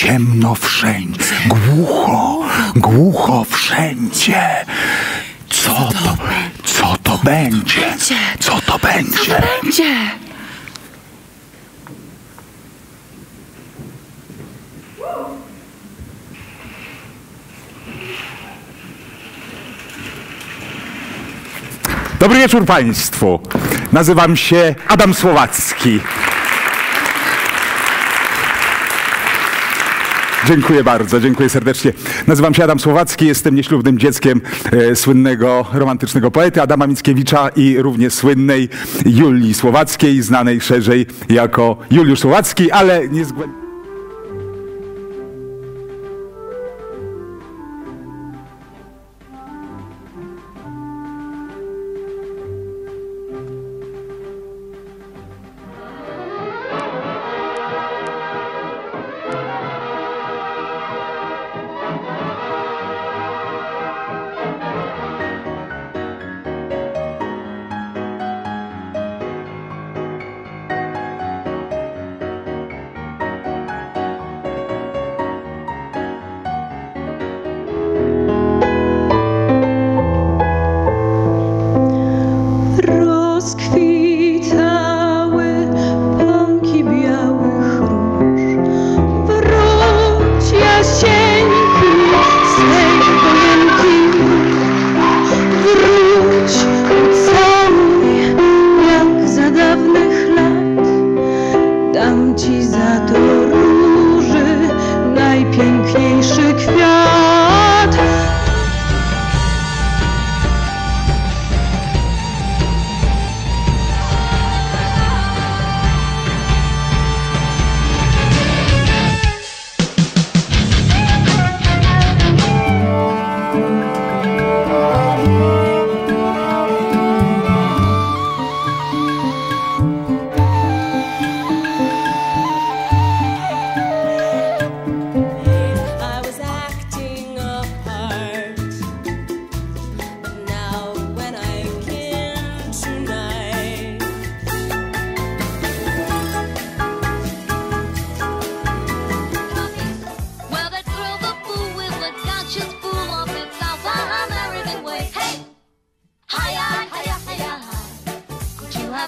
ciemno wszędzie, głucho, głucho wszędzie. Co to, co to będzie? Co to będzie? Będzie! Dobry wieczór Państwu. Nazywam się Adam Słowacki. Dziękuję bardzo, dziękuję serdecznie. Nazywam się Adam Słowacki, jestem nieślubnym dzieckiem e, słynnego romantycznego poety Adama Mickiewicza i równie słynnej Julii Słowackiej, znanej szerzej jako Juliusz Słowacki, ale nie.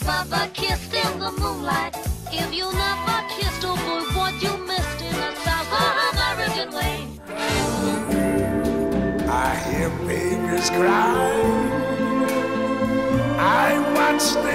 Have kissed in the moonlight? If you never kissed, oh boy, what you missed in the South American way. I hear babies cry. I watch them